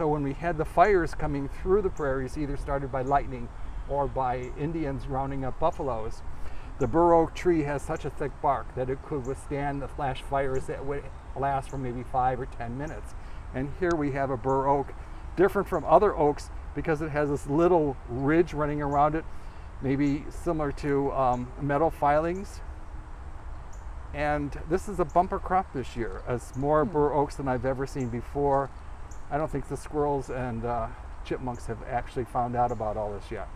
So when we had the fires coming through the prairies, either started by lightning or by Indians rounding up buffaloes, the bur oak tree has such a thick bark that it could withstand the flash fires that would last for maybe five or ten minutes. And here we have a bur oak, different from other oaks because it has this little ridge running around it, maybe similar to um, metal filings. And this is a bumper crop this year. It's more bur oaks than I've ever seen before. I don't think the squirrels and uh, chipmunks have actually found out about all this yet.